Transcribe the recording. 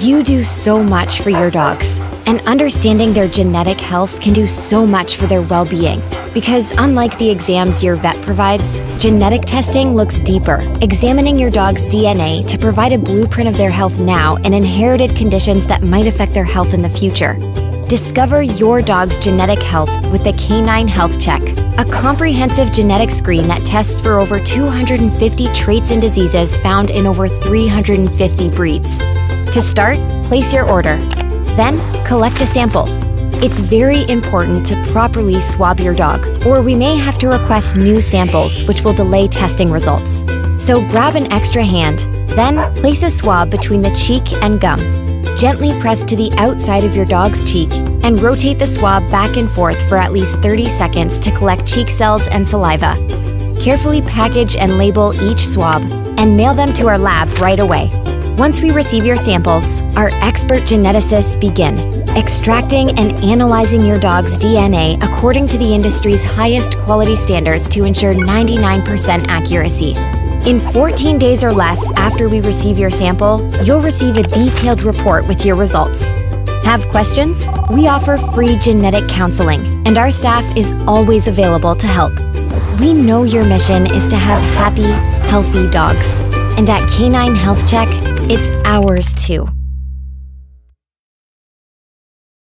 You do so much for your dogs, and understanding their genetic health can do so much for their well being. Because unlike the exams your vet provides, genetic testing looks deeper, examining your dog's DNA to provide a blueprint of their health now and inherited conditions that might affect their health in the future. Discover your dog's genetic health with the Canine HealthCheck, a comprehensive genetic screen that tests for over 250 traits and diseases found in over 350 breeds. To start, place your order. Then, collect a sample. It's very important to properly swab your dog, or we may have to request new samples, which will delay testing results. So grab an extra hand, then place a swab between the cheek and gum. Gently press to the outside of your dog's cheek and rotate the swab back and forth for at least 30 seconds to collect cheek cells and saliva. Carefully package and label each swab and mail them to our lab right away. Once we receive your samples, our expert geneticists begin extracting and analyzing your dog's DNA according to the industry's highest quality standards to ensure 99% accuracy. In 14 days or less after we receive your sample, you'll receive a detailed report with your results. Have questions? We offer free genetic counseling, and our staff is always available to help. We know your mission is to have happy, healthy dogs. And at Canine HealthCheck, it's ours too.